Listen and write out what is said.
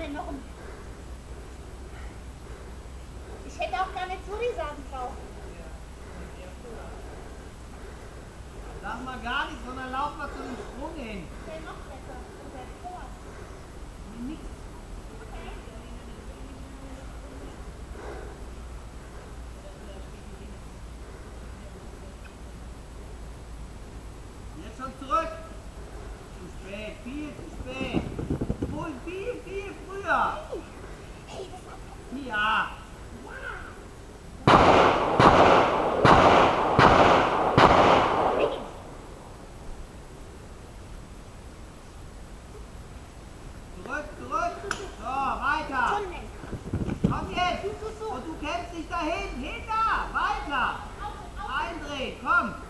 Mit noch um. Ich hätte auch gar nicht Suri sagen brauchen. Sag mal gar nichts, sondern lauf mal zu dem Sprung hin. Der noch besser. Und der vor. Nichts. Jetzt schon zurück. Zu spät, viel zu spät. Viel, viel früher. Ja. Zurück, zurück. So, weiter. Komm jetzt. Und du kämpfst dich dahin. Hinter. Weiter. Eindrehen. Komm.